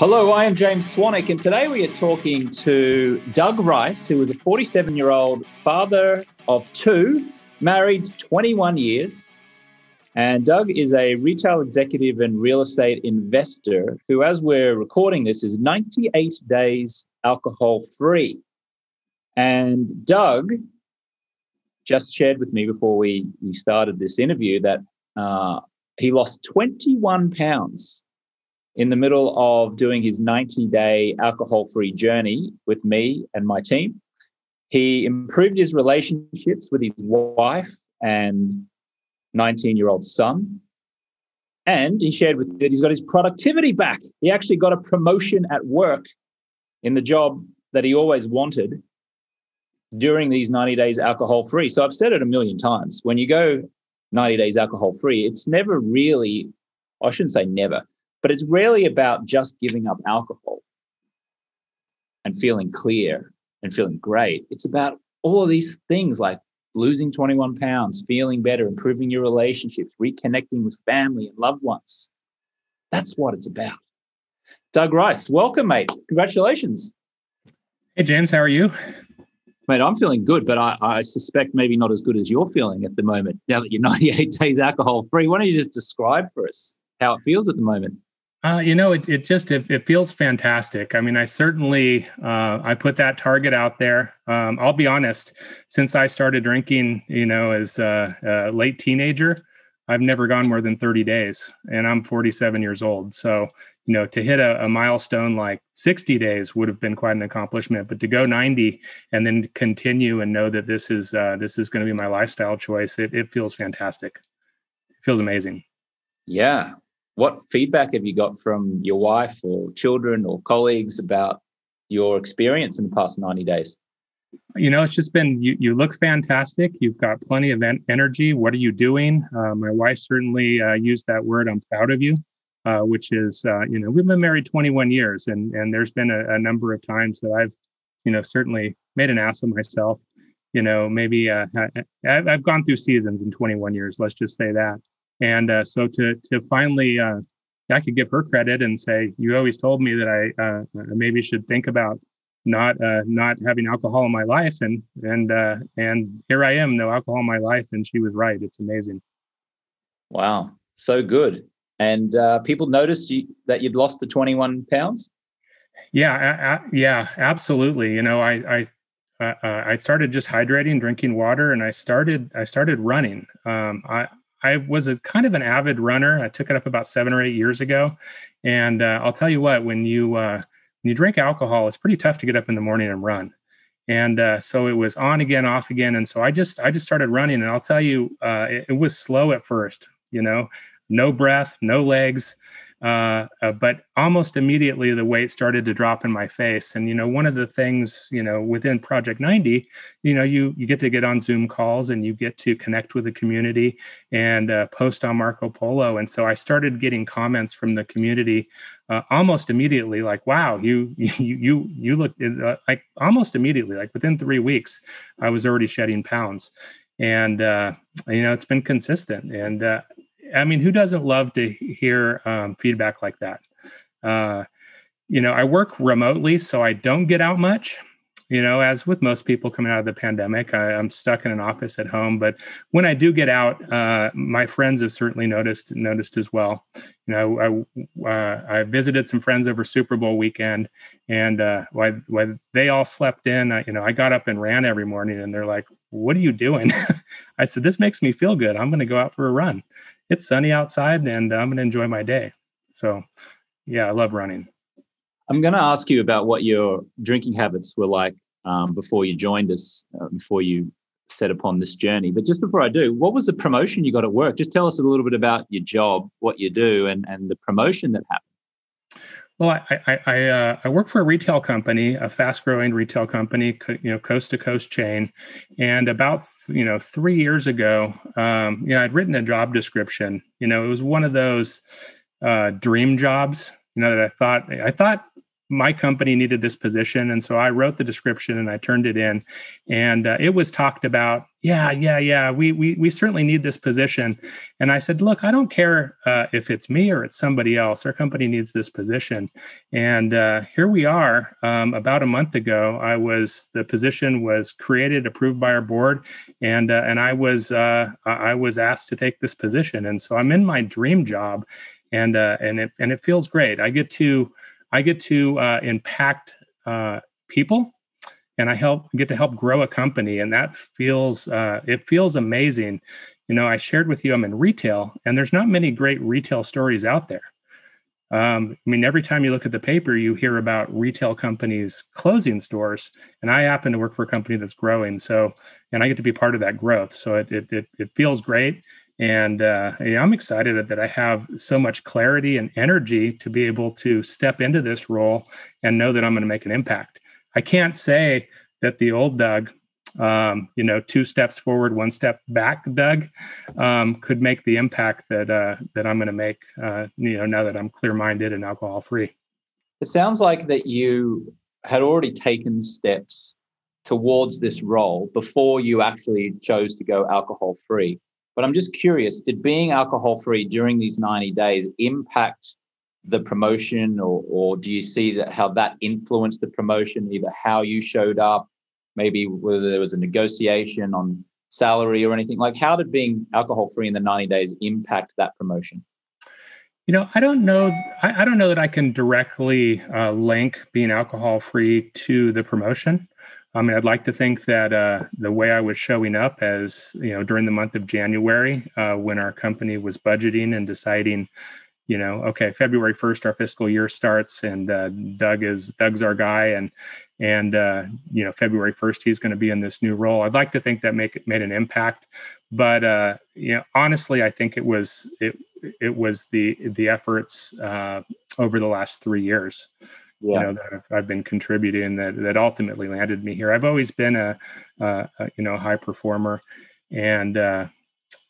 Hello, I am James Swanwick, and today we are talking to Doug Rice, who is a 47 year old father of two, married 21 years. And Doug is a retail executive and real estate investor who, as we're recording this, is 98 days alcohol free. And Doug just shared with me before we, we started this interview that uh, he lost 21 pounds in the middle of doing his 90 day alcohol free journey with me and my team. He improved his relationships with his wife and 19 year old son. And he shared with me that he's got his productivity back. He actually got a promotion at work in the job that he always wanted during these 90 days alcohol free. So I've said it a million times. When you go 90 days alcohol free, it's never really, I shouldn't say never, but it's rarely about just giving up alcohol and feeling clear and feeling great. It's about all of these things like losing 21 pounds, feeling better, improving your relationships, reconnecting with family and loved ones. That's what it's about. Doug Rice, welcome, mate. Congratulations. Hey, James, how are you? Mate, I'm feeling good, but I, I suspect maybe not as good as you're feeling at the moment now that you're 98 days alcohol free. Why don't you just describe for us how it feels at the moment? Uh, you know, it, it just it, it, feels fantastic. I mean, I certainly uh, I put that target out there. Um, I'll be honest. Since I started drinking, you know, as a, a, late teenager, I've never gone more than 30 days, and I'm 47 years old. So, you know, to hit a, a milestone like 60 days would have been quite an accomplishment. But to go 90 and then continue and know that this is uh, this is going to be my lifestyle choice, it, it feels fantastic. It feels amazing. Yeah, what feedback have you got from your wife or children or colleagues about your experience in the past 90 days? You know, it's just been you, you look fantastic. You've got plenty of en- energy. What are you doing? Uh, my wife certainly uh, used that word. I'm proud of you, uh, which is, uh, you know, we've been married 21 years, and and there's been a, a, number of times that I've, you know, certainly made an ass of myself. You know, maybe uh, I, I've gone through seasons in 21 years. Let's just say that. And uh, so to to finally, uh, I could give her credit and say, "You always told me that I uh, maybe should think about not uh, not having alcohol in my life," and and uh, and here I am, no alcohol in my life, and she was right. It's amazing. Wow, so good. And uh, people noticed you, that you'd lost the 21 pounds. Yeah, yeah, absolutely. You know, I I uh, I started just hydrating, drinking water, and I started I started running. Um, I I was a kind of an avid runner. I took it up about seven or eight years ago, and uh, I'll tell you what: when you uh, when you drink alcohol, it's pretty tough to get up in the morning and run. And uh, so it was on again, off again, and so I just I just started running. And I'll tell you, uh, it, it was slow at first. You know, no breath, no legs. Uh, uh, but almost immediately the weight started to drop in my face. And you know one of the things you know within project 90 you know you you get to get on zoom calls and you get to connect with the community and uh, post on marco polo. And so i started getting comments from the community uh, almost immediately like wow you you you you look uh, like almost immediately like within three weeks i was already shedding pounds. And uh, you know it's been consistent. And uh, I mean, who doesn't love to hear um, feedback like that? Uh, you know, I work remotely, so I don't get out much. You know, as with most people coming out of the pandemic, I, am stuck in an office at home. But when I do get out, uh, my friends have certainly noticed noticed as well. You know, I, uh, I visited some friends over Super Bowl weekend, and uh, they all slept in, I, you know, I got up and ran every morning, and they're like, "What are you doing?" I said, "This makes me feel good. I'm going to go out for a run." It's sunny outside and I'm going to enjoy my day. So, yeah, I love running. I'm going to ask you about what your drinking habits were like um, before you joined us, uh, before you set upon this journey. But just before I do, what was the promotion you got at work? Just tell us a little bit about your job, what you do, and and the promotion that happened. Well, I I I, uh, I, work for a retail company, a fast-growing retail company, you know, coast-to-coast chain. And about you know three years ago, um, you know, I'd written a job description. You know, it was one of those uh, dream jobs. You know, that I thought I thought my company needed this position. And so i wrote the description and i turned it in. And uh, it was talked about yeah yeah yeah we, we we certainly need this position. And i said look i don't care uh, if it's me or it's somebody else. Our company needs this position. And uh, here we are um, about a month ago i was the position was created approved by our board. And uh, and i was uh, i was asked to take this position. And so i'm in my dream job. And uh, and it and it feels great. I get to I get to uh, impact uh, people and I help get to help grow a company. And that feels, uh, it feels amazing. You know, I shared with you I'm in retail and there's not many great retail stories out there. Um, I mean, every time you look at the paper, you hear about retail companies closing stores, and I happen to work for a company that's growing. So, and I get to be part of that growth. So it it it, it feels great, and uh, I'm excited that I have so much clarity and energy to be able to step into this role and know that I'm going to make an impact. I can't say that the old Doug, um, you know, two steps forward, one step back, Doug, um, could make the impact that uh, that I'm going to make. Uh, you know, now that I'm clear-minded and alcohol-free. It sounds like that you had already taken steps towards this role before you actually chose to go alcohol-free but I'm just curious did being alcohol free during these 90 days impact the promotion, or, or do you see that how that influenced the promotion, either how you showed up, maybe whether there was a negotiation on salary or anything? Like, how did being alcohol free in the 90 days impact that promotion? You know, I don't know. I, I don't know that I can directly uh, link being alcohol free to the promotion. I mean, I'd like to think that uh, the way I was showing up as, you know, during the month of January, uh, when our company was budgeting and deciding, you know, okay, February 1st, our fiscal year starts and uh, Doug is, Doug's our guy. And, and, uh, you know, February 1st, he's going to be in this new role. I'd like to think that make it made an impact, but, uh, you know, honestly, I think it was, it, it was the, the efforts uh, over the last three years yeah. you know that I've, I've, been contributing that that ultimately landed me here. I've always been a, a you know high performer, and uh,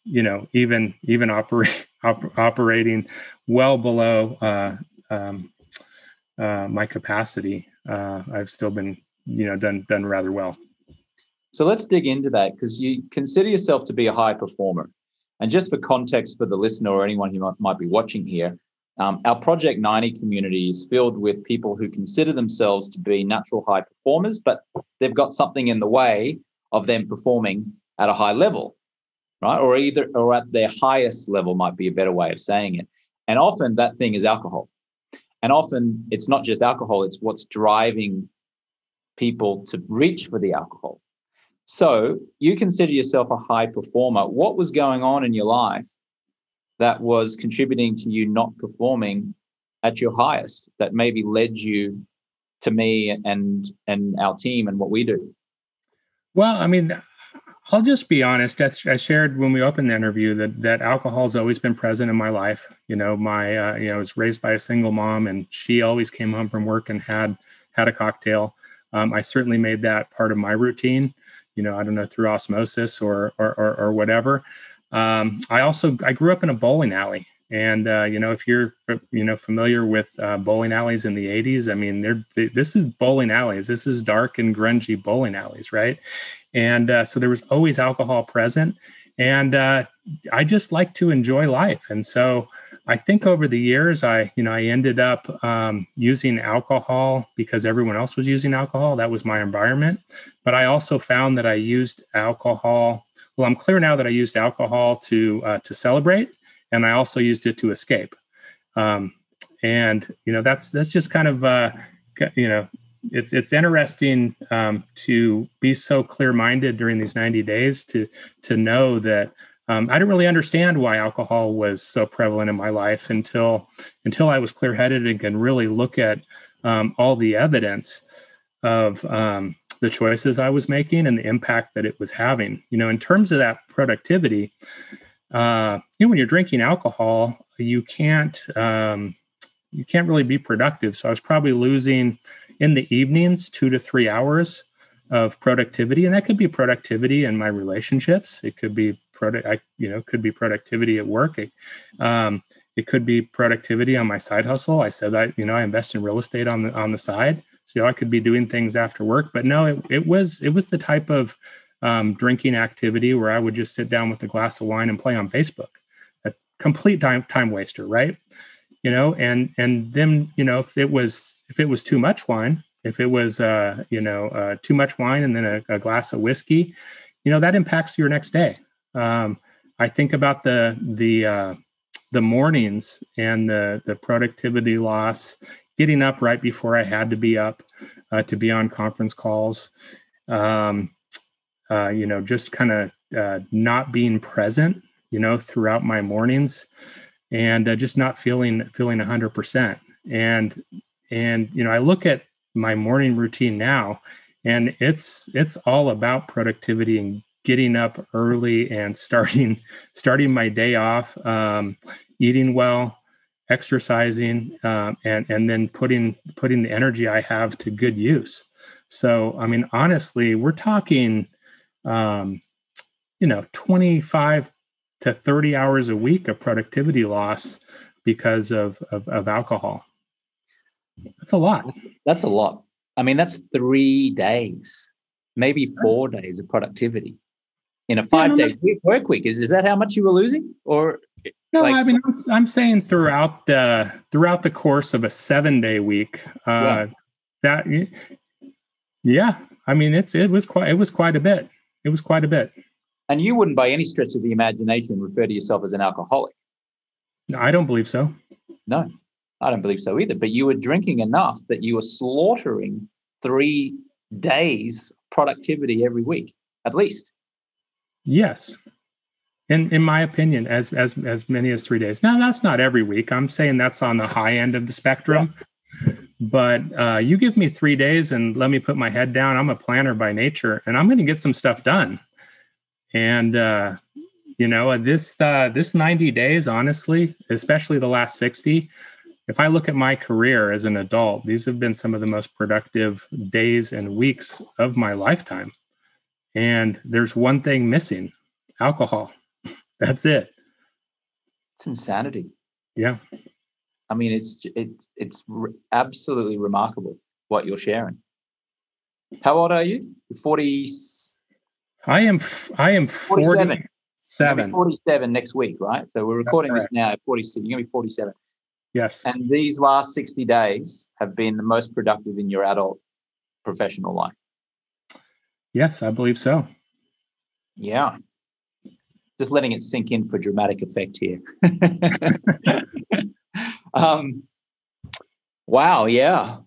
you know even even operate op- operating well below uh, um, uh, my capacity. Uh, I've still been you know done done rather well. So let's dig into that because you consider yourself to be a high performer. And just for context for the listener or anyone who might, might be watching here, um, our Project 90 community is filled with people who consider themselves to be natural high performers, but they've got something in the way of them performing at a high level, right? Or either or at their highest level might be a better way of saying it. And often that thing is alcohol. And often it's not just alcohol, it's what's driving people to reach for the alcohol. So you consider yourself a high performer. What was going on in your life that was contributing to you not performing at your highest that maybe led you to me and and our team and what we do? Well i mean i'll just be honest. I shared when we opened the interview that that alcohol has always been present in my life. You know my uh, you know i was raised by a single mom and she always came home from work and had had a cocktail. Um, i certainly made that part of my routine you know i don't know through osmosis or or, or, or whatever um, I also I grew up in a bowling alley, and uh, you know if you're you know familiar with uh, bowling alleys in the '80s, I mean they're they, this is bowling alleys. This is dark and grungy bowling alleys, right? And uh, so there was always alcohol present, and uh, I just like to enjoy life, and so. I think over the years, I you know I ended up um, using alcohol because everyone else was using alcohol. That was my environment. But I also found that I used alcohol well, I'm clear now that I used alcohol to uh, to celebrate, and I also used it to escape. Um, and you know, that's that's just kind of uh, you know, it's it's interesting um, to be so clear minded during these 90 days to to know that um, I didn't really understand why alcohol was so prevalent in my life until until I was clear headed and can really look at um, all the evidence of um, the choices I was making and the impact that it was having. You know, in terms of that productivity, uh, you know, when you're drinking alcohol, you can't um, you can't really be productive. So I was probably losing in the evenings two to three hours of productivity, and that could be productivity in my relationships. It could be product, I, you know, could be productivity at work. Um, It could be productivity on my side hustle. I said that you know I invest in real estate on the on the side, so I could be doing things after work. But no, it, it was it was the type of um, drinking activity where I would just sit down with a glass of wine and play on Facebook. A complete time time waster, right? You know, and and then you know if it was if it was too much wine, if it was uh, you know uh, too much wine and then a, a, glass of whiskey, you know that impacts your next day. Um, I think about the the uh, the mornings and the the productivity loss, getting up right before I had to be up uh, to be on conference calls. Um, uh, you know, just kind of uh, not being present, you know, throughout my mornings, and uh, just not feeling feeling hundred percent. And and you know, I look at my morning routine now, and it's it's all about productivity and getting up early and starting starting my day off, um, eating well, exercising, um, and and then putting putting the energy I have to good use. So, I mean, honestly, we're talking um, you know 25 to 30 hours a week of productivity loss because of, of, of alcohol. That's a lot. That's a lot. I mean that's three days maybe four days of productivity in a five day yeah, work week. Is, is that how much you were losing? Or no like, i mean I'm, I'm, saying throughout the throughout the course of a seven day week uh yeah. that yeah i mean it's it was quite it was quite a bit it was quite a bit. And you wouldn't, by any stretch of the imagination, refer to yourself as an alcoholic. No, I don't believe so. No, I don't believe so either. But you were drinking enough that you were slaughtering three days productivity every week, at least. Yes. In in my opinion, as as as many as three days. Now that's not every week. I'm saying that's on the high end of the spectrum. But uh, you give me three days and let me put my head down. I'm a planner by nature, and I'm going to get some stuff done. And uh, you know, this uh, this 90 days, honestly, especially the last 60, if I look at my career as an adult, these have been some of the most productive days and weeks of my lifetime. And there's one thing missing: alcohol. That's it. It's insanity. Yeah. I mean, it's it's it's absolutely remarkable what you're sharing. How old are you? Forty. I am. I am forty-seven. Seven. Forty-seven next week, right? So we're recording this now at forty-six. You're gonna be forty-seven. Yes. And these last sixty days have been the most productive in your adult professional life. Yes, I believe so. Yeah. Just letting it sink in for dramatic effect here. Um, wow, yeah.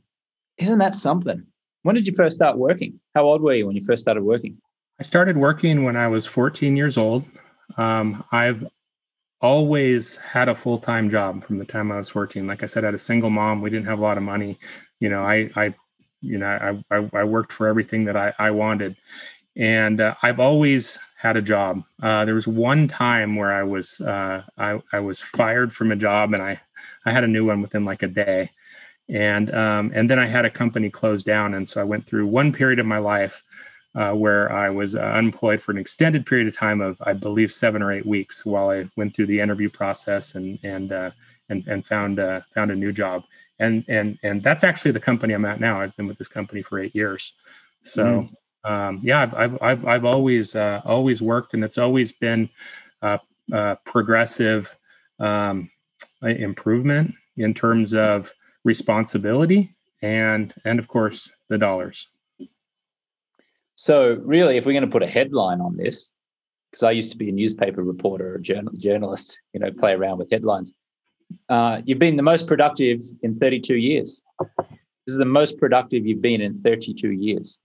Isn't that something? When did you first start working? How old were you when you first started working? I started working when I was 14 years old. Um, I've always had a full time job from the time I was 14. Like I said, I had a single mom. We didn't have a lot of money. You know, I, I, you know, I, I, I worked for everything that I, I wanted, and uh, I've always had a job. Uh, there was one time where I was, uh, I, I was fired from a job, and I I had a new one within like a day, and um, and then I had a company close down, and so I went through one period of my life uh, where I was unemployed for an extended period of time of I believe seven or eight weeks while I went through the interview process and and uh, and and found uh, found a new job. And and and that's actually the company I'm at now. I've been with this company for eight years. So mm. Um, yeah, I've, I've I've always uh, always worked, and it's always been uh, progressive. Um, improvement in terms of responsibility and and of course the dollars so really if we're going to put a headline on this because i used to be a newspaper reporter or journal, journalist you know play around with headlines uh, you've been the most productive in 32 years this is the most productive you've been in 32 years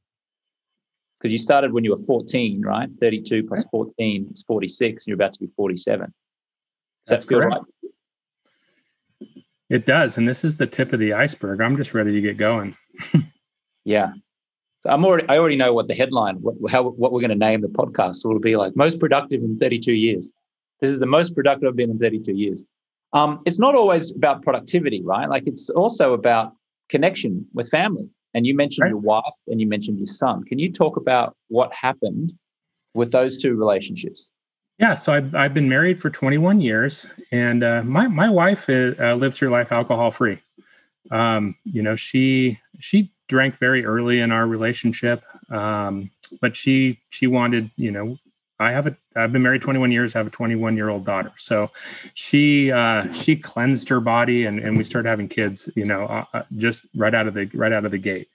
because you started when you were 14 right 32 plus 14 is 46 and you're about to be 47 Does That's that feel correct. right it does, and this is the tip of the iceberg. I'm just ready to get going. yeah, so I'm already. I already know what the headline, what how what we're going to name the podcast. So it'll be like most productive in 32 years. This is the most productive I've been in 32 years. Um, it's not always about productivity, right? Like it's also about connection with family. And you mentioned right. your wife and you mentioned your son. Can you talk about what happened with those two relationships? Yeah, so I've, I've been married for 21 years, and uh, my my wife uh, uh lives her life alcohol free. Um, you know, she she drank very early in our relationship, um, but she she wanted, you know, I have a I've been married 21 years. I have a 21 year old daughter. So she uh, she cleansed her body and, and we started having kids. You know, uh, uh just right out of the right out of the gate,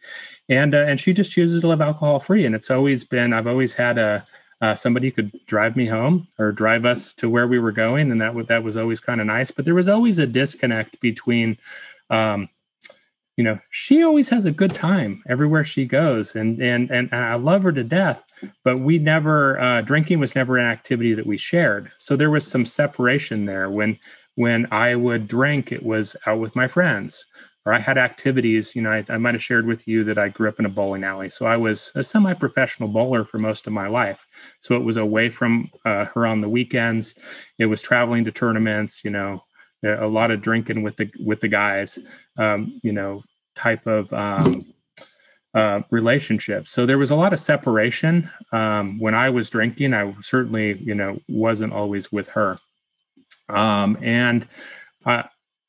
and uh, and she just chooses to live alcohol free. And it's always been I've always had a uh, somebody could drive me home or drive us to where we were going, and that w- that was always kind of nice. But there was always a disconnect between um, you know she always has a good time everywhere she goes and and and i love her to death but we never uh, drinking was never an activity that we shared. So there was some separation there. When when i would drink it was out with my friends or i had activities you know i, I might have shared with you that i grew up in a bowling alley. So i was a semi-professional bowler for most of my life. So it was away from uh, her on the weekends. It was traveling to tournaments you know a lot of drinking with the with the guys um, you know type of um, uh, relationship. So there was a lot of separation um, when i was drinking. I certainly you know wasn't always with her. Um, and I,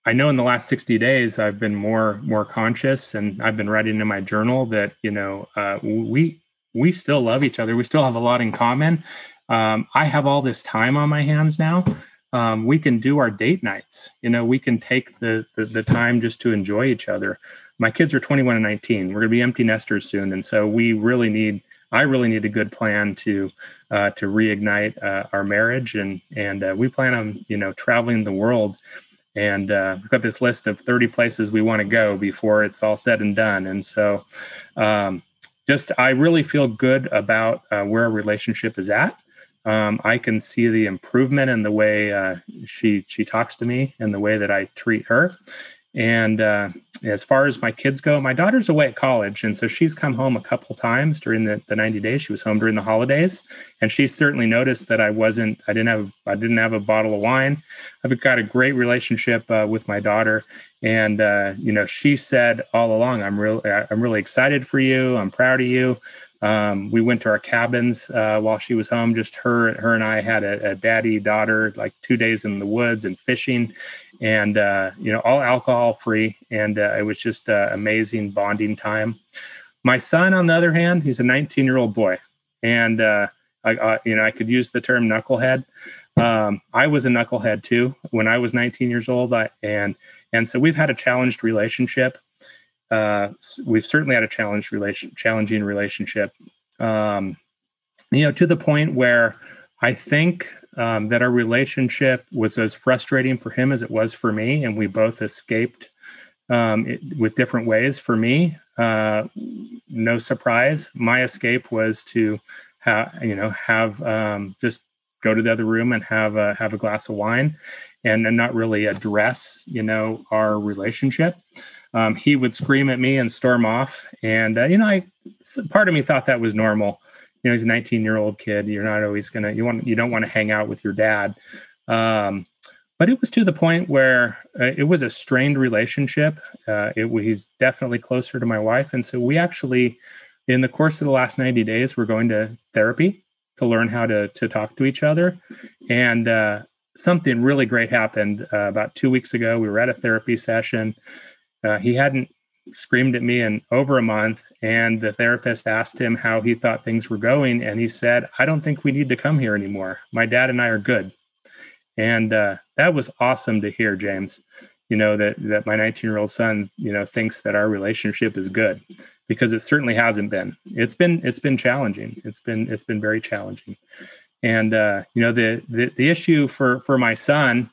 I know in the last 60 days i've been more more conscious and i've been writing in my journal that you know uh, we we still love each other. We still have a lot in common. Um, i have all this time on my hands now um, we can do our date nights. You know, we can take the, the, the time just to enjoy each other. My kids are 21 and 19. We're going to be empty nesters soon, and so we really need. I really need a good plan to uh, to reignite uh, our marriage, and and uh, we plan on you know traveling the world, and uh, we've got this list of 30 places we want to go before it's all said and done, and so. Um, just, I really feel good about uh, where our relationship is at um, I can see the improvement in the way uh, she she talks to me and the way that I treat her. And uh, as far as my kids go, my daughter's away at college, and so she's come home a couple times during the, the 90 days. She was home during the holidays, and she certainly noticed that I wasn't. I didn't have. I didn't have a bottle of wine. I've got a great relationship uh, with my daughter, and uh, you know, she said all along, "I'm really, I'm really excited for you. I'm proud of you." Um, we went to our cabins uh, while she was home. Just her, her and I had a, a daddy daughter, like two days in the woods and fishing, and uh, you know, all alcohol free. And uh, it was just an amazing bonding time. My son, on the other hand, he's a 19 year old boy, and uh, I, you know, I could use the term knucklehead. Um, I was a knucklehead too when I was 19 years old, I, and and so we've had a challenged relationship uh, we've certainly had a challenge relation, challenging relationship. Um, you know, to the point where I think um, that our relationship was as frustrating for him as it was for me, and we both escaped um, it, with different ways. For me, uh, no surprise, my escape was to have you know have um, just go to the other room and have a have a glass of wine, and, and not really address you know our relationship um, he would scream at me and storm off. And uh, you know, I part of me thought that was normal. You know, he's a 19 year old kid. You're not always gonna you want you don't want to hang out with your dad. Um, but it was to the point where uh, it was a strained relationship. Uh, it he's definitely closer to my wife, and so we actually, in the course of the last 90 days, we're going to therapy to learn how to to talk to each other. And uh, something really great happened uh, about two weeks ago. We were at a therapy session uh, he hadn't screamed at me in over a month, and the therapist asked him how he thought things were going, and he said, "I don't think we need to come here anymore. My dad and I are good." And uh, that was awesome to hear, James. You know that that my 19 year old son, you know, thinks that our relationship is good because it certainly hasn't been. It's been it's been challenging. It's been it's been very challenging. And uh, you know the, the the issue for for my son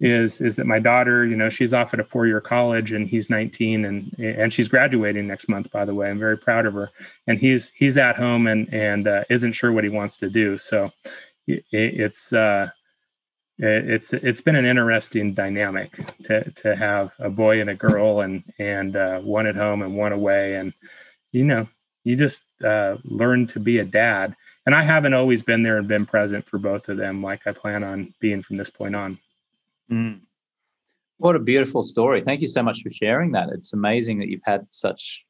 is is that my daughter you know she's off at a four year college and he's 19 and and she's graduating next month by the way. I'm very proud of her. And he's he's at home and and uh, isn't sure what he wants to do. So it, it's uh it's it's been an interesting dynamic to to have a boy and a girl and and uh, one at home and one away. And you know you just uh, learn to be a dad and i haven't always been there and been present for both of them like i plan on being from this point on Mm. What a beautiful story. Thank you so much for sharing that. It's amazing that you've had such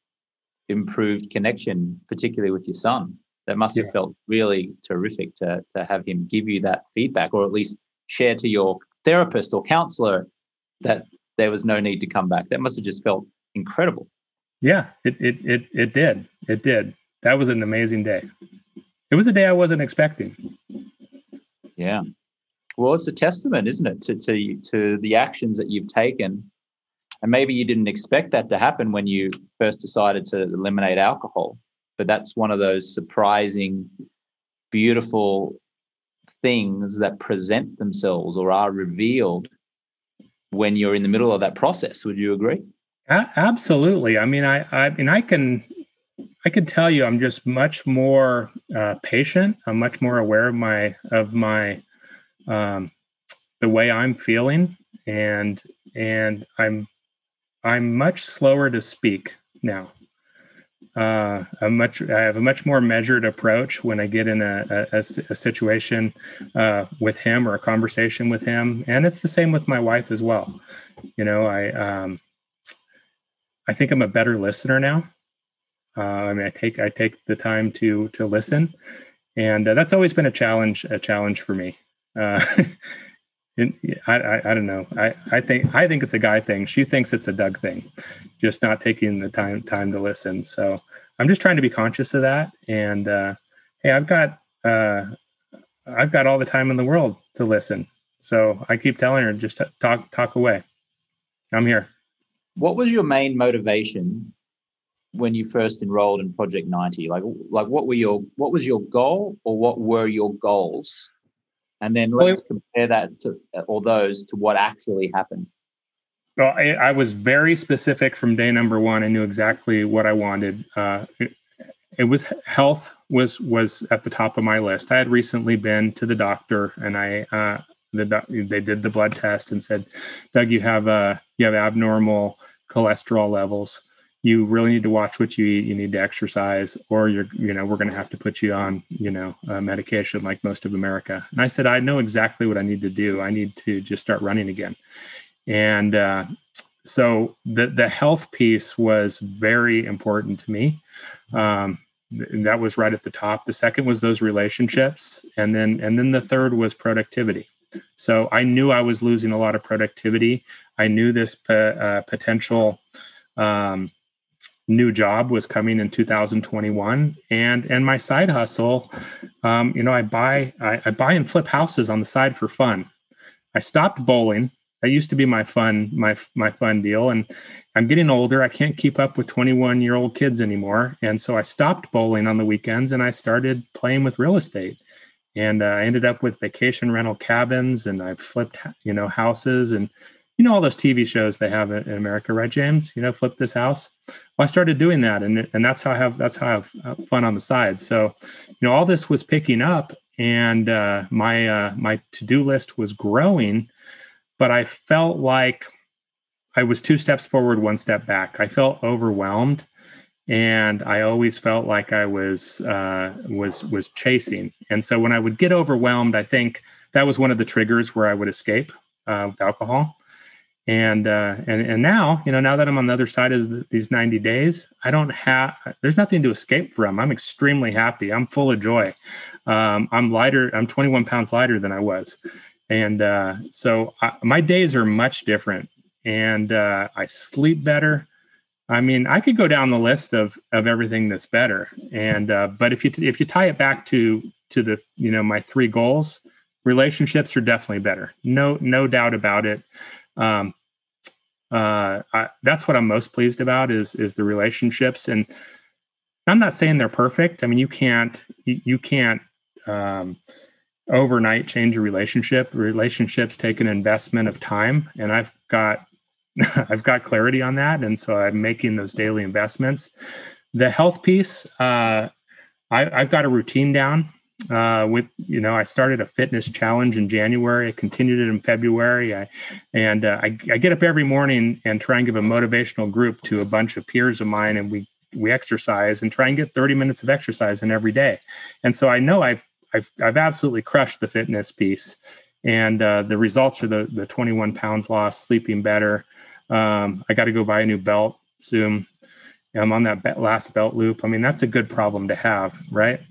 improved connection, particularly with your son. That must have felt really terrific to to have him give you that feedback, or at least share to your therapist or counselor that there was no need to come back. That must have just felt incredible. Yeah, it it it it did. It did. That was an amazing day. It was a day I wasn't expecting. Yeah. Well, it's a testament, isn't it, to to to the actions that you've taken. And maybe you didn't expect that to happen when you first decided to eliminate alcohol, but that's one of those surprising, beautiful things that present themselves or are revealed when you're in the middle of that process. Would you agree? absolutely. I mean, I, I mean, I can, I can tell you, I'm just much more uh, patient. I'm much more aware of my, of my, um, the way I'm feeling, and and I'm, I'm much slower to speak now. Uh, a much, I have a much more measured approach when I get in a, a, a situation uh, with him or a conversation with him, and it's the same with my wife as well. You know, I, um, I think I'm a better listener now. Uh, I mean, I take I take the time to to listen, and uh, that's always been a challenge a challenge for me. Uh, I, I, I don't know. I I think I think it's a guy thing. She thinks it's a Doug thing, just not taking the time time to listen. So I'm just trying to be conscious of that. And uh, hey, I've got uh, I've got all the time in the world to listen. So I keep telling her just talk talk away. I'm here. What was your main motivation when you first enrolled in Project 90? Like, like what were your what was your goal, or what were your goals? And then let's well, compare that to all those to what actually happened. Well, I, I, was very specific from day number one. I knew exactly what I wanted. Uh, it, it was health was was at the top of my list. I had recently been to the doctor, and I uh, the they did the blood test and said, Doug, you have uh you have abnormal cholesterol levels. You really need to watch what you eat. You need to exercise, or you're you know we're going to have to put you on you know medication like most of America. And I said, I know exactly what I need to do. I need to just start running again. And uh, so the the health piece was very important to me. Um, that was right at the top. The second was those relationships, and then and then the third was productivity. So I knew I was losing a lot of productivity. I knew this uh, potential um, new job was coming in 2021, and and my side hustle, um, you know, I buy I, I buy and flip houses on the side for fun. I stopped bowling. That used to be my fun my my fun deal, and I'm getting older. I can't keep up with 21 year old kids anymore, and so I stopped bowling on the weekends and I started playing with real estate and uh, I ended up with vacation rental cabins, and I've flipped, you know, houses, and you know all those TV shows they have in America, right, James? You know, flip this house. Well, I started doing that, and and that's how I have that's how I have uh, fun on the side. So, you know, all this was picking up, and uh, my uh, my to do list was growing, but I felt like I was two steps forward, one step back. I felt overwhelmed and I always felt like I was uh, was was chasing. And so when I would get overwhelmed, I think that was one of the triggers where I would escape uh, with alcohol. And uh, and and now, you know, now that I'm on the other side of the, these 90 days, I don't have. There's nothing to escape from. I'm extremely happy. I'm full of joy. Um, I'm lighter. I'm 21 pounds lighter than I was, and uh, so I, my days are much different. And uh, I sleep better. I mean, I could go down the list of of everything that's better, and uh, but if you if you tie it back to to the you know my three goals, relationships are definitely better. No no doubt about it. Um, uh, I, that's what I'm most pleased about is is the relationships, and I'm not saying they're perfect. I mean, you can't you, can't um, overnight change a relationship. Relationships take an investment of time, and I've got I've got clarity on that, and so I'm making those daily investments. The health piece, uh, I, have got a routine down. Uh, with you know, I started a fitness challenge in January. I continued it in February. I, and uh, I, I get up every morning and try and give a motivational group to a bunch of peers of mine, and we we exercise and try and get 30 minutes of exercise in every day. And so I know I've I've I've absolutely crushed the fitness piece, and uh, the results are the the 21 pounds lost, sleeping better, um, I got to go buy a new belt soon. I'm on that last belt loop. I mean, that's a good problem to have, right?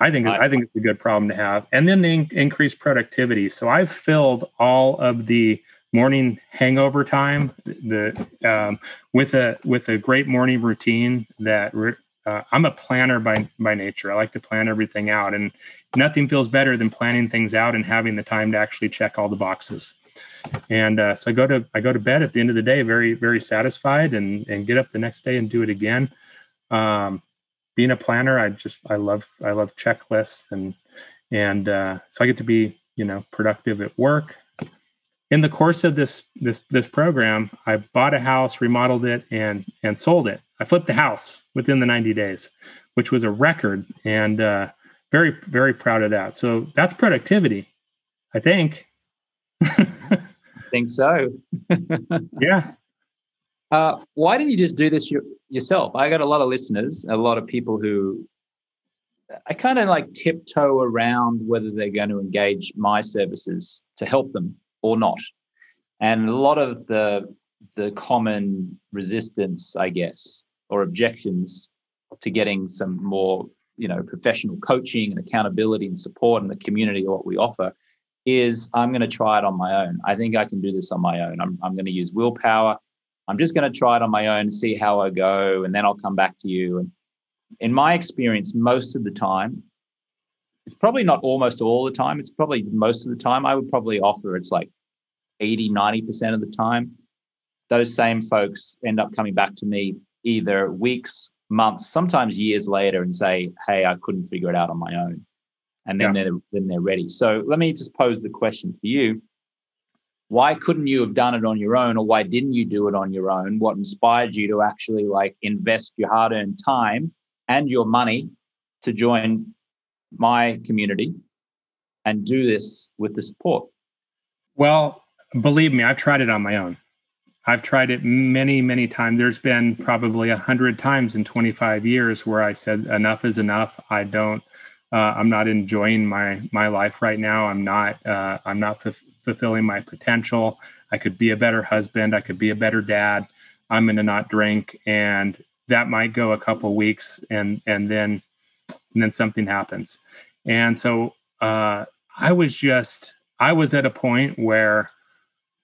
I think I, I think it's a good problem to have. And then the in- increased productivity. So I've filled all of the morning hangover time the um, with a with a great morning routine that re- uh, I'm a planner by by nature. I like to plan everything out, and nothing feels better than planning things out and having the time to actually check all the boxes. And uh, so I go to I go to bed at the end of the day very very satisfied, and and get up the next day and do it again. Um, being a planner, I just I love I love checklists and and uh, so I get to be you know productive at work. In the course of this this this program, I bought a house, remodeled it, and and sold it. I flipped the house within the 90 days, which was a record, and uh, very very proud of that. So that's productivity, I think. I think so. yeah. Uh, why didn't you just do this yourself? I got a lot of listeners, a lot of people who I kind of like tiptoe around whether they're going to engage my services to help them or not. And a lot of the the common resistance, I guess, or objections to getting some more, you know, professional coaching and accountability and support in the community of what we offer is I'm going to try it on my own. I think I can do this on my own. I'm, I'm going to use willpower. I'm just going to try it on my own, see how I go, and then I'll come back to you. And in my experience, most of the time, it's probably not almost all the time, it's probably most of the time. I would probably offer it's like 80, 90% of the time. Those same folks end up coming back to me either weeks, months, sometimes years later and say, Hey, I couldn't figure it out on my own. And then yeah. they're then they're ready. So let me just pose the question to you why couldn't you have done it on your own or why didn't you do it on your own? What inspired you to actually like invest your hard-earned time and your money to join my community and do this with the support? Well believe me i've tried it on my own. I've tried it many many times. There's been probably a hundred times in 25 years where i said enough is enough. I don't uh, i'm not enjoying my my life right now. I'm not uh, i'm not fulfilling my potential. I could be a better husband. I could be a better dad. I'm going to not drink, and that might go a couple weeks, and and then and then something happens. And so uh, I was just I was at a point where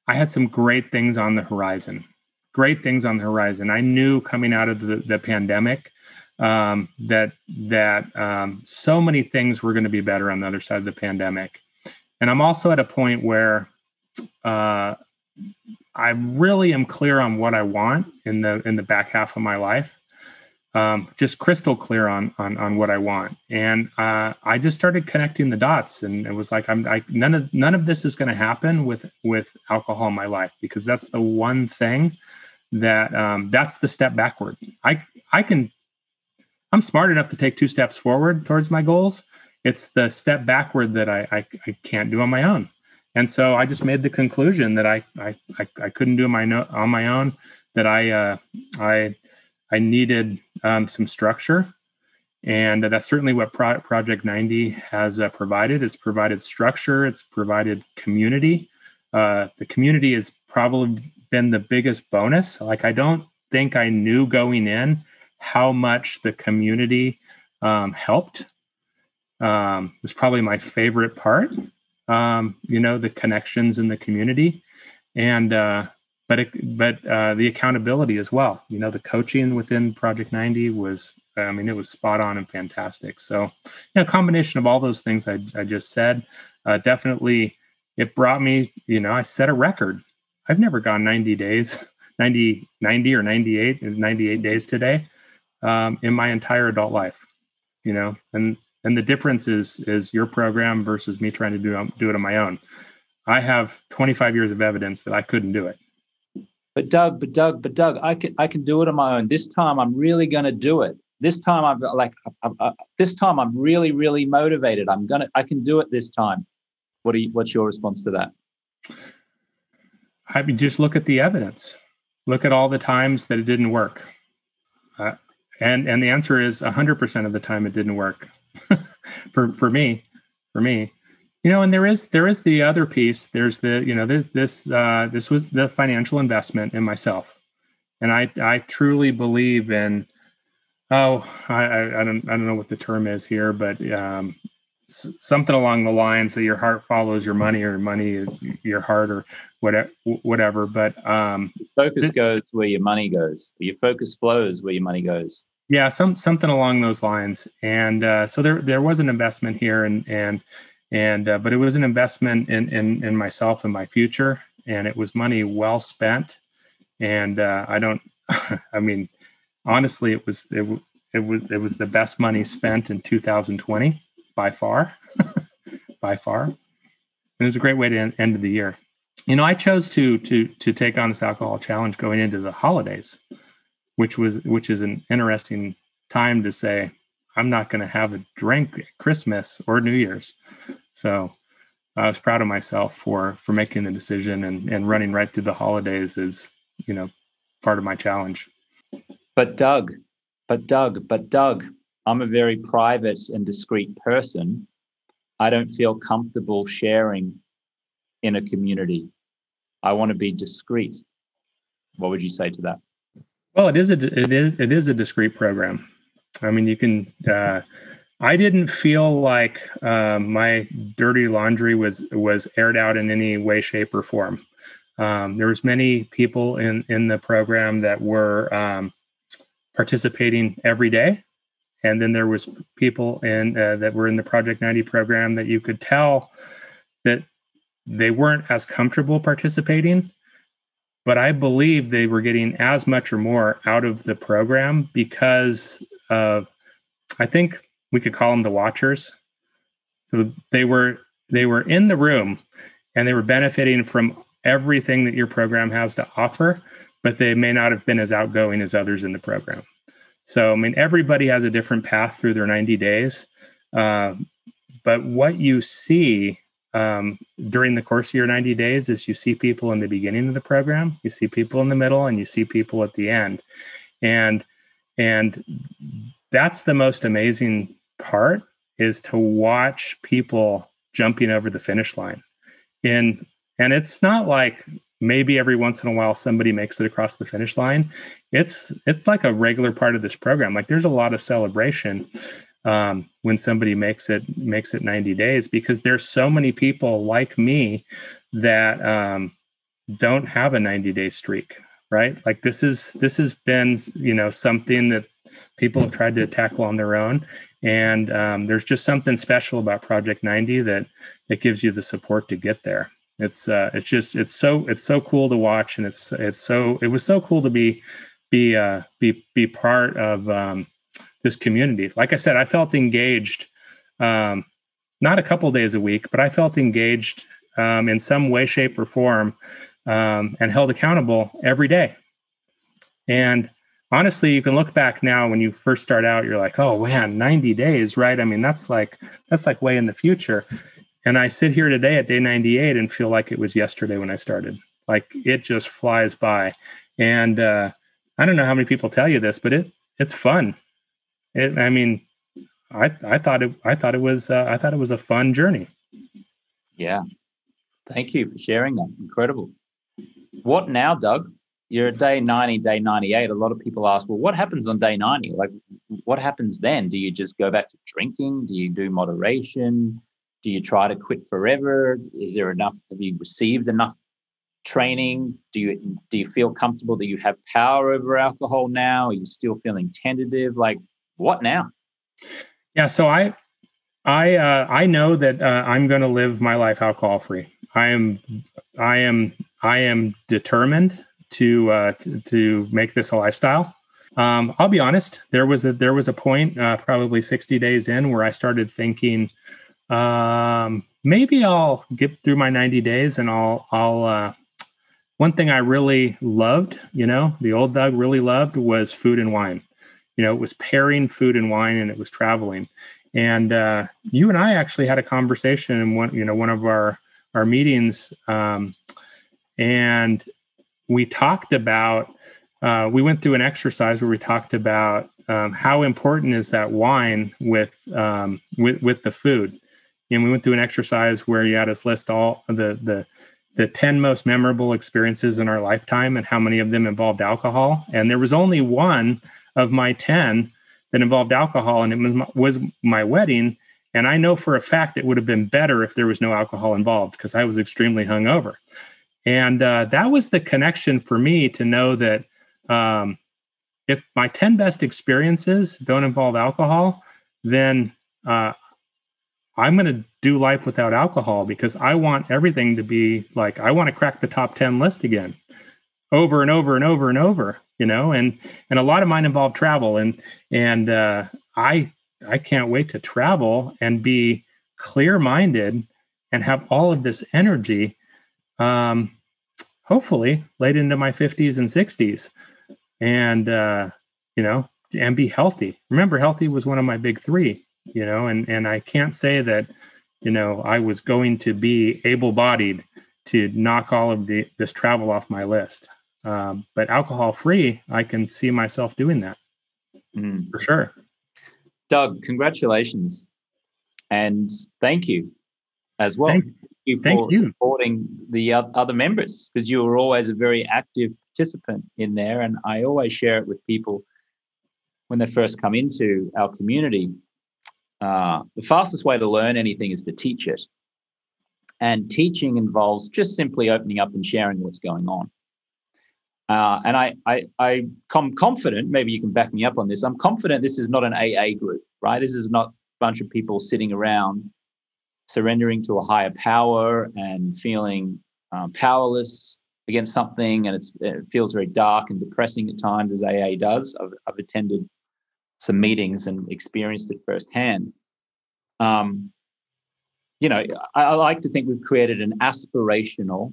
I had some great things on the horizon. Great things on the horizon. I knew coming out of the, the pandemic um, that that um, so many things were going to be better on the other side of the pandemic and I'm also at a point where uh, I really am clear on what I want in the in the back half of my life. Um, just crystal clear on on on what I want, and uh, I just started connecting the dots, and it was like I'm I, none of none of this is going to happen with with alcohol in my life because that's the one thing that um, that's the step backward. I I can I'm smart enough to take two steps forward towards my goals, it's the step backward that I, I, I can't do on my own. And so I just made the conclusion that I I, I, I couldn't do my no, on my own. That I uh, I I needed um, some structure, and that's certainly what Pro- Project 90 has uh, provided. It's provided structure. It's provided community. Uh, the community has probably been the biggest bonus. Like I don't think I knew going in how much the community um, helped um, was probably my favorite part. Um, you know, the connections in the community, and uh, but it, but uh, the accountability as well. You know, the coaching within Project 90 was, I mean, it was spot on and fantastic. So, you know, combination of all those things I, I just said, uh, definitely it brought me. You know, I set a record. I've never gone 90 days, 90, 90 or 98, 98 days today um, in my entire adult life. You know, and and the difference is is your program versus me trying to do do it on my own. I have 25 years of evidence that i couldn't do it. But doug but doug but doug i can i can do it on my own. This time i'm really going to do it. This time i'm like I, I, this time i'm really really motivated. I'm gonna i can do it this time. What do you what's your response to that? I mean just look at the evidence. Look at all the times that it didn't work. Uh, and and the answer is 100% of the time it didn't work for for me, for me, you know. And there is there is the other piece. There's the you know this this uh, this was the financial investment in myself, and I I truly believe in Oh, I, I, I, don't I don't know what the term is here, but um, something along the lines that your heart follows your money, or money your heart, or whatever. Whatever. But um, focus th- goes where your money goes. Your focus flows where your money goes. Yeah, some something along those lines. And uh, so there there was an investment here, and and and uh, but it was an investment in, in in myself and my future, and it was money well spent. And uh, I don't, I mean honestly, it was it, it was it was the best money spent in 2020 by far, by far. And it was a great way to end, end the year. You know, I chose to to to take on this alcohol challenge going into the holidays, which was which is an interesting time to say I'm not going to have a drink at Christmas or New Year's. So I was proud of myself for for making the decision and and running right through the holidays is you know part of my challenge. But Doug, but Doug, but Doug, I'm a very private and discreet person. I don't feel comfortable sharing in a community. I want to be discreet. What would you say to that? Well, it is a it is it is a discreet program. I mean, you can. Uh, I didn't feel like uh, my dirty laundry was was aired out in any way, shape, or form. Um, there was many people in in the program that were um, participating every day and then there was people in uh, that were in the project 90 program that you could tell that they weren't as comfortable participating but i believe they were getting as much or more out of the program because of i think we could call them the watchers so they were they were in the room and they were benefiting from everything that your program has to offer but they may not have been as outgoing as others in the program. So, I mean, everybody has a different path through their 90 days. Uh, but what you see um, during the course of your 90 days is you see people in the beginning of the program, you see people in the middle, and you see people at the end. And and that's the most amazing part is to watch people jumping over the finish line. And and it's not like maybe every once in a while somebody makes it across the finish line it's it's like a regular part of this program like there's a lot of celebration um, when somebody makes it makes it 90 days because there's so many people like me that um, don't have a 90 day streak right? Like this is this has been you know something that people have tried to tackle on their own. And um, there's just something special about project 90 that that gives you the support to get there. It's uh, it's just it's so it's so cool to watch, and it's it's so it was so cool to be be uh, be be part of um, this community. Like I said, I felt engaged, um, not a couple days a week, but I felt engaged um, in some way, shape, or form, um, and held accountable every day. And honestly, you can look back now when you first start out, you're like, oh man, 90 days, right? I mean, that's like that's like way in the future. And I sit here today at day 98 and feel like it was yesterday when I started. Like it just flies by. And uh, I don't know how many people tell you this, but it it's fun. It, I mean, I I thought it I thought it was uh, I thought it was a fun journey. Yeah, thank you for sharing that. Incredible. What now, Doug? You're at day 90, day 98. A lot of people ask, well, what happens on day 90? Like, what happens then? Do you just go back to drinking? Do you do moderation? do you try to quit forever is there enough have you received enough training do you do you feel comfortable that you have power over alcohol now are you still feeling tentative like what now yeah so i i uh, i know that uh, i'm going to live my life alcohol free i am i am i am determined to uh to, to make this a lifestyle um, I'll be honest. There was a there was a point, uh, probably 60 days in, where I started thinking, um, maybe I'll get through my 90 days and I'll, I'll, uh, one thing I really loved, you know, the old Doug really loved was food and wine. You know, it was pairing food and wine and it was traveling. And uh, you and I actually had a conversation in one, you know, one of our our meetings, um, and we talked about. Uh, we went through an exercise where we talked about um, how important is that wine with um, with with the food and we went through an exercise where you had us list all the the the 10 most memorable experiences in our lifetime and how many of them involved alcohol and there was only one of my 10 that involved alcohol, and it was my, was my wedding. And I know for a fact it would have been better if there was no alcohol involved because I was extremely hungover. And uh, that was the connection for me to know that um, if my 10 best experiences don't involve alcohol, then uh, I'm going to do life without alcohol because I want everything to be like, I want to crack the top 10 list again over and over and over and over, you know, and, and a lot of mine involve travel and, and, uh, I, I can't wait to travel and be clear minded and have all of this energy. Um, hopefully late into my 50s and 60s and uh, you know and be healthy remember healthy was one of my big three you know and and i can't say that you know i was going to be able bodied to knock all of the this travel off my list um, but alcohol free i can see myself doing that mm. for sure doug congratulations and thank you as well thank, you for thank you. supporting the other members because you were always a very active participant in there and i always share it with people when they first come into our community uh, the fastest way to learn anything is to teach it. And teaching involves just simply opening up and sharing what's going on. Uh, and I, I, I'm confident, maybe you can back me up on this. I'm confident this is not an AA group, right? This is not a bunch of people sitting around surrendering to a higher power and feeling um, powerless against something. And it feels very dark and depressing at times, as AA does. I've, I've attended some meetings and experienced it firsthand. Um, you know, I, I like to think we've created an aspirational,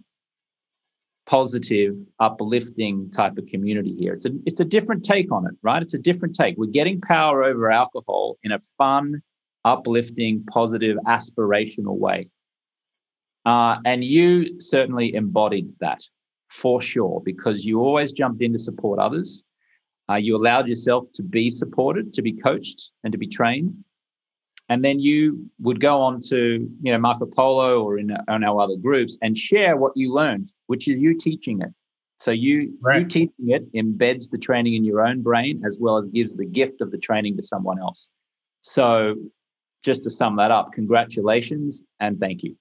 positive, uplifting type of community here. It's a it's a different take on it, right? It's a different take. We're getting power over alcohol in a fun, uplifting, positive, aspirational way. Uh, and you certainly embodied that for sure, because you always jumped in to support others. Uh, you allowed yourself to be supported, to be coached, and to be trained. And then you would go on to, you know, Marco Polo or in on our other groups and share what you learned, which is you teaching it. So you right. you teaching it embeds the training in your own brain as well as gives the gift of the training to someone else. So just to sum that up, congratulations and thank you.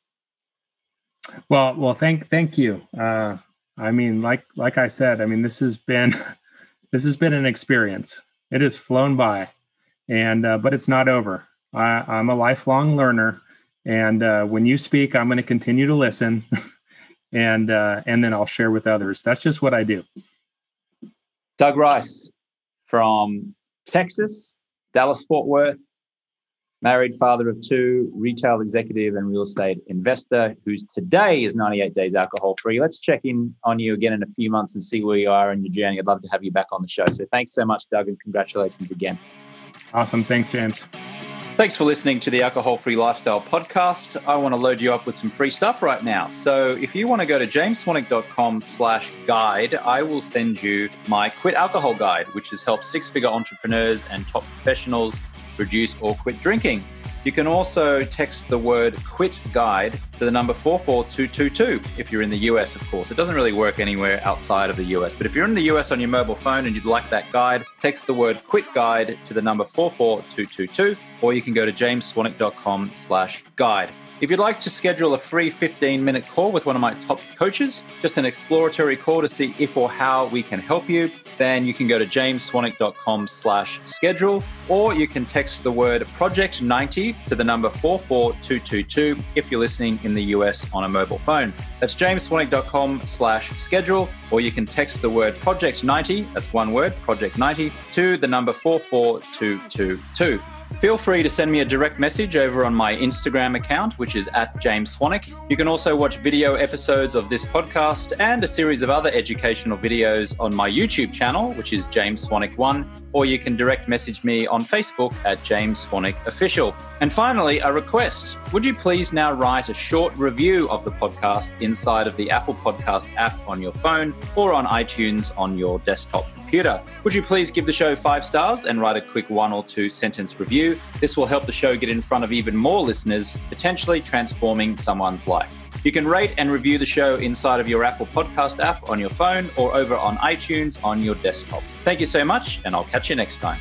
Well, well, thank thank you. Uh, I mean, like like I said, I mean, this has been this has been an experience. It has flown by, and uh, but it's not over. I, am a lifelong learner, and uh, when you speak, I'm going to continue to listen, and uh, and then I'll share with others. That's just what I do. Doug Rice from Texas, Dallas Fort Worth, married father of two, retail executive and real estate investor who's today is 98 days alcohol free. Let's check in on you again in a few months and see where you are in your journey. I'd love to have you back on the show. So thanks so much, Doug, and congratulations again. Awesome. Thanks, James. Thanks for listening to the Alcohol Free Lifestyle podcast. I want to load you up with some free stuff right now. So if you want to go to jamesswanwick.com slash guide, I will send you my Quit Alcohol Guide, which has helped six-figure entrepreneurs and top professionals reduce or quit drinking. You can also text the word quit guide to the number 44222 if you're in the US, of course. It doesn't really work anywhere outside of the US. But if you're in the US on your mobile phone and you'd like that guide, text the word quit guide to the number 44222 or you can go to jamesswanwick.com slash guide. If you'd like to schedule a free 15 minute call with one of my top coaches, just an exploratory call to see if or how we can help you, then you can go to jamesswanwick.com slash schedule, or you can text the word project 90 to the number 44222 if you're listening in the US on a mobile phone. That's jamesswanwick.com slash schedule, or you can text the word project 90, that's one word, project 90, to the number 44222. Feel free to send me a direct message over on my Instagram account, which is at James Swanwick. You can also watch video episodes of this podcast and a series of other educational videos on my YouTube channel, which is James Swanwick1, or you can direct message me on Facebook at James Swanwick Official. And finally, a request. Would you please now write a short review of the podcast inside of the Apple Podcast app on your phone or on iTunes on your desktop computer? Would you please give the show five stars and write a quick one or two sentence review? This will help the show get in front of even more listeners, potentially transforming someone's life. You can rate and review the show inside of your Apple Podcast app on your phone or over on iTunes on your desktop. Thank you so much, and I'll catch you next time.